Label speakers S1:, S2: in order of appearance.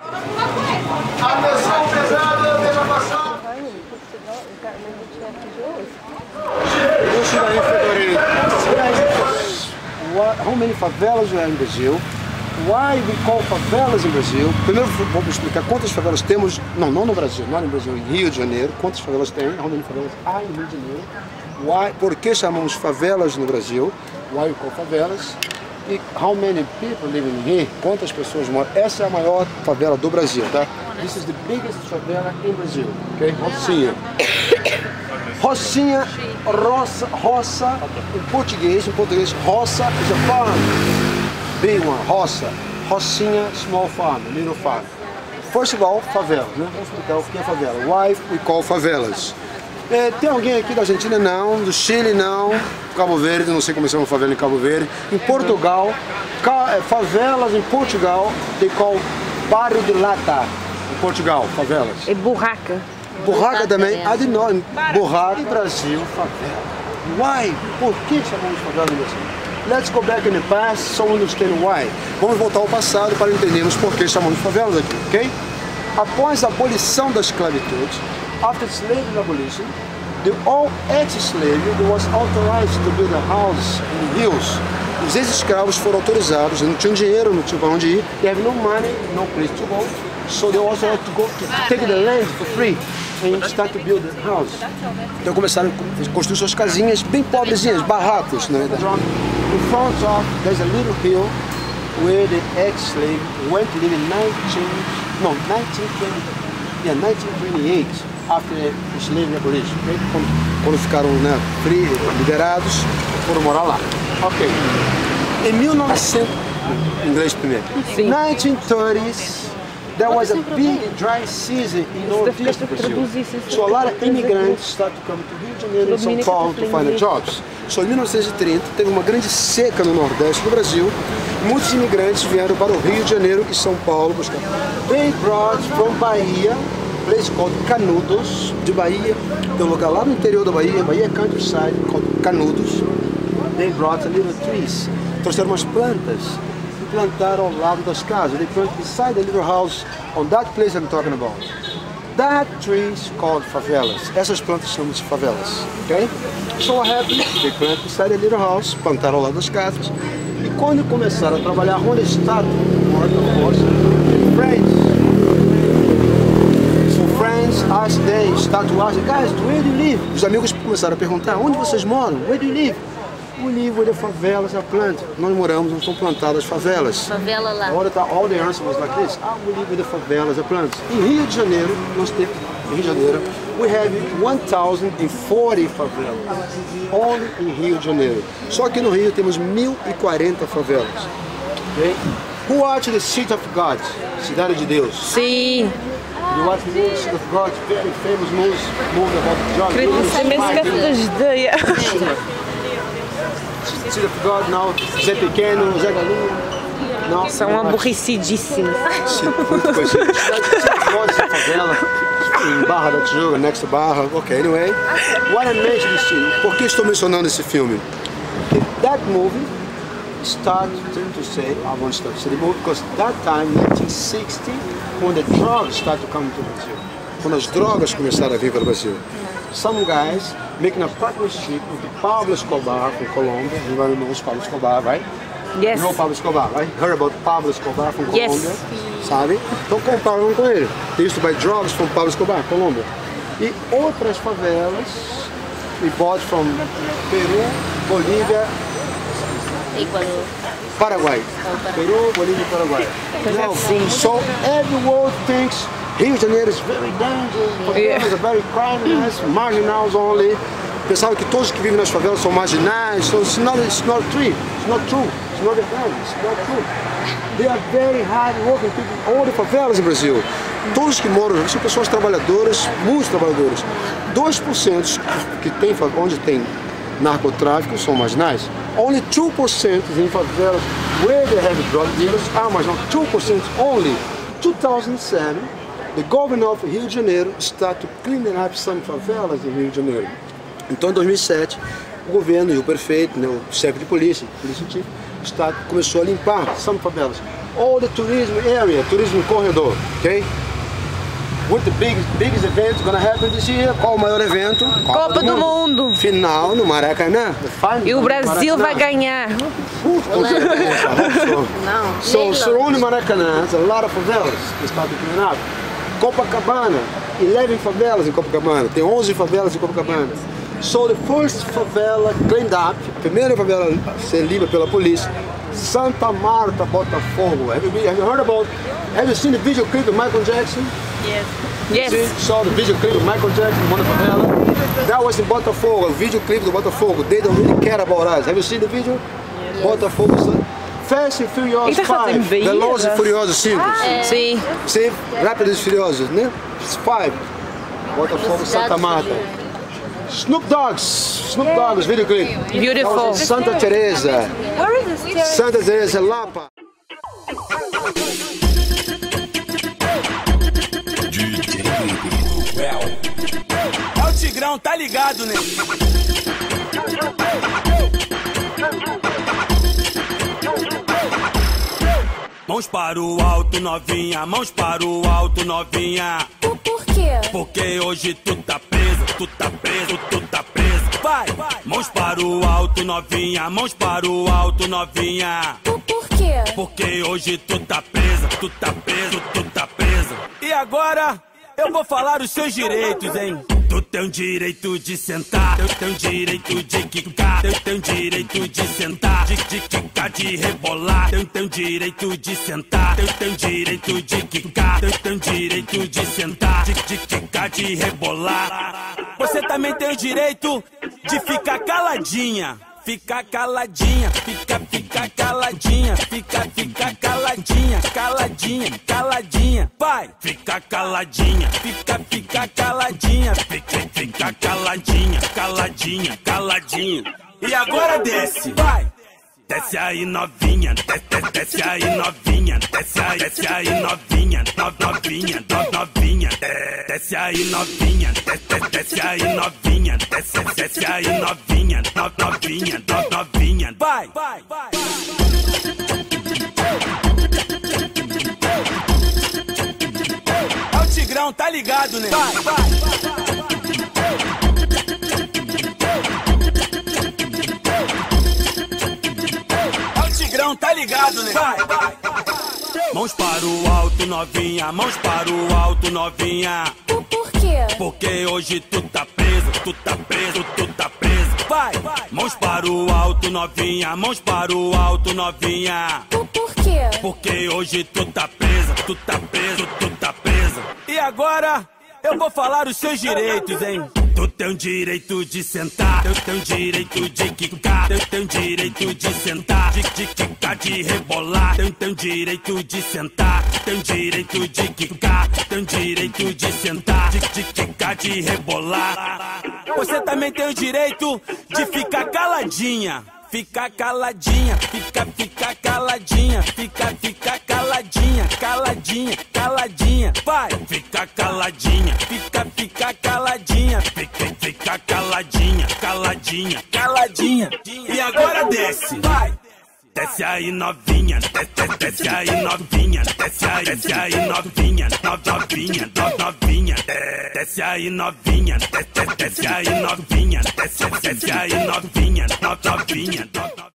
S1: Atenção pesada, deixa passar.
S2: How many favelas we have in Brazil? Why we call favelas in Brazil? Primeiro vamos explicar quantas favelas temos, não, não no Brasil, não no Brasil, em Rio de Janeiro. Quantas favelas tem? How many favelas há em Rio de Janeiro? Why, por que chamamos favelas no Brasil? Why we call favelas? E how many people here? Quantas pessoas moram? Essa é a maior favela do Brasil, tá? This is the biggest favela in Brazil, ok? Rocinha. Rocinha, roça, roça, em português, em português, roça is a farm. Big one, roça. Rocinha, small farm, little farm. First of all, favelas, né? Vamos explicar o que é favela. Why we call favelas. É, tem alguém aqui da Argentina? Não. Do Chile? Não. Cabo Verde, não sei como é uma favela em Cabo Verde. Em Portugal, ca- é, favelas em Portugal, they call Barrio de Lata. Em Portugal, favelas.
S3: É burraca.
S2: Burraca também, a de nós, burraca. E Brasil, favela. Why? Por que chamamos favela no Brasil? Let's go back in the past so we understand why. Vamos voltar ao passado para entendermos por que chamamos favelas aqui, ok? Após a abolição da esclavitude, after slavery abolition, the all ex-slave was authorized to build a house in hills. Os ex-escravos foram autorizados, não tinham dinheiro, não tinham para onde ir, they have no money, no place to go, so they also had to go to take the land for free and start to build the house. Então começaram a construir suas casinhas bem pobrezinhas, barracos, verdade. In front of, there's a little hill where the ex-slave went live in 19, no, 1920, yeah, 1928, after abolition, okay? quando, quando ficaram né, free, liberados, foram morar lá. Ok. Em 1900, inglês primeiro. 1930s, there was a big dry season in northeast Brazil. So a lot of immigrants started to come to Rio de Janeiro and São Paulo to find jobs. So em 1930 teve uma grande seca no nordeste do Brasil. Muitos imigrantes vieram para o Rio de Janeiro e São Paulo buscar. They brought from Bahia, place called Canudos, de Bahia, tem um lugar lá no interior da Bahia, Bahia Countryside, called Canudos. They brought a little trees. Trouxeram umas plantas plantaram ao lado das casas. They planted beside the little house on that place I'm talking about. That tree is called favelas. Essas plantas chamam-se favelas, ok? So what happened? They planted beside the little house, plantaram ao lado das casas. E quando começaram a trabalhar, onde está of course, friends. So friends asked they start to ask, guys, where do you live? Os amigos começaram a perguntar, onde vocês moram? Where do you live? Where the favelas are planted. Nós moramos onde são plantadas favelas.
S4: Favela lá.
S2: The, time, all the answer was like this. We live where the favelas are planted. Em Rio de Janeiro, nós temos, em Rio de Janeiro, we have 1,040 favelas. Only em Rio de Janeiro. Só que no Rio temos 1.040 favelas. Okay? Who watched the City of God? Cidade de Deus.
S3: Sim.
S2: You watch the movie City of God, very famous movie, movie about John
S3: Você me esquece das
S2: City of God, não. Zé Pequeno, Zé Galinha. Não,
S3: São aborrecidíssimos.
S2: Muito de favela, em Barra da Tijuca, next to Barra. Ok, anyway. Why I mention this? Por que estou mencionando esse filme? That movie started to say, I want to start to say the movie because that time, 1960, when the drugs started to come to Brazil. Quando as drogas começaram a vir para o Brasil. Some guys making a partnership with Pablo Escobar from Colombia. Everybody knows Pablo Escobar, right?
S3: Yes.
S2: You know Pablo Escobar, right? Heard about Pablo Escobar from
S3: Yes.
S2: Colombia, sabe? Então compraram com ele. They used to buy drugs from Pablo Escobar, Colômbia. E outras favelas, we bought from Peru, Bolívia,
S4: Equador.
S2: Paraguai. Peru, Bolívia e Paraguai. Now, so everyone thinks Rio de Janeiro is very dangerous, favelas are very criminals, marginals only. Pensavam que todos que vivem nas favelas são marginais, so it's not, it's not true, it's not true, it's not verdade, it's not true. They are very hard working people, all the favelas no Brasil. Todos que moram são pessoas trabalhadoras, muito trabalhadoras. 2% que tem, fa- onde tem narcotráfico são marginais. Only 2% in favelas where they have drug dealers are marginal. 2% only. 2007, the governor of Rio de Janeiro started to clean up some favelas in Rio de Janeiro. Então, em 2007, o governo e o prefeito, né, o chefe de polícia, polícia chief, está, começou a limpar some favelas. all the tourism area, tourism corredor, ok? What the big, biggest event gonna happen this year? Qual o maior evento?
S3: Copa do Mundo.
S2: Final no Maracanã.
S3: E o Brasil vai
S2: Maracanã.
S3: ganhar.
S2: Uh, so.
S4: Não,
S2: So
S4: nem
S2: surrounding Maracanã has a lot of favelas que start to clean up. Copacabana, 11 favelas em Copacabana. Tem 11 favelas em Copacabana. So the first favela cleaned up, primeira favela a ser limpa pela polícia, Santa Marta, Botafogo. Have you, been- have you heard about? Have you seen the video clip of Michael Jackson? See,
S3: Yes.
S2: saw the video clip of Michael Jackson, one favela. That was in Botafogo, a video clip do Botafogo. They don't really care about us. Have you seen the video? Botafogo. Fast and
S3: Ele tá fazendo
S2: 5,
S3: bem,
S2: Velozes e? Furiosos 5.
S3: Sim.
S2: Sim, Rápidos e Furiosos, né? 5. Botafogo, Santa Marta. Snoop Dogs, Snoop Dogs, video clip.
S3: Beautiful.
S2: Was in Santa Teresa, Santa Teresa, Lapa.
S5: É o Tigrão, tá ligado, né? Mãos para o alto, novinha, mãos para o alto, novinha.
S6: Por, por quê?
S5: Porque hoje tu tá preso, tu tá preso, tu tá preso. Vai, mãos para o alto, novinha, mãos para o alto, novinha.
S6: Por, por quê?
S5: Porque hoje tu tá presa, tu tá preso, tu tá presa. E agora eu vou falar os seus direitos, hein? Tu tem o direito de sentar, tu tem o direito de quicar, tu tem o direito de sentar, de, de rebolar, tem o direito de sentar, tem o direito de quicar, tem o direito de sentar, de, de quicar, de rebolar. Você também tem o direito de ficar caladinha. Fica caladinha, fica, fica caladinha, fica, fica caladinha, caladinha, caladinha, vai, fica caladinha, fica aí novinha, desce, desce, aí novinha, desce aí, desce aí novinha, no, novinha, no, novinha, de- desce aí novinha, desce, desce, aí novinha, desce, desce aí novinha, no, novinha, no, novinha, vai, vai, vai. É o Tigrão, tá ligado, né? Vai, vai. É o Tigrão, tá ligado, né? Vai, vai. Mãos para o alto, novinha, mãos para o alto, novinha.
S6: Por, por quê?
S5: Porque hoje tu tá preso, tu tá preso, tu tá preso. Vai, mãos para o alto, novinha, mãos para o alto, novinha.
S6: Por, por quê?
S5: Porque hoje tu tá presa, tu tá preso, tu tá presa. E agora eu vou falar os seus direitos, hein? Tu tem direito de sentar, tu tem o direito de quicar, tu tem o direito de sentar, de, de quicar, de rebolar, tu tem o direito de sentar, tu tem o direito de quicar, tu tem o direito de sentar, de, de quicar, de rebolar. Você também tem o direito de ficar caladinha. Fica caladinha, fica, fica caladinha, fica, fica caladinha, caladinha, caladinha, vai, fica caladinha, fica caladinha, caladinha, e agora desce, vai. Desce aí novinha, desce, desce, aí novinha, desce aí, desce aí novinha, no- novinha, no- novinha, de- desce aí novinha, desce, desce, aí novinha, desce, desce aí novinha, no- novinha, no-